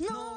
No.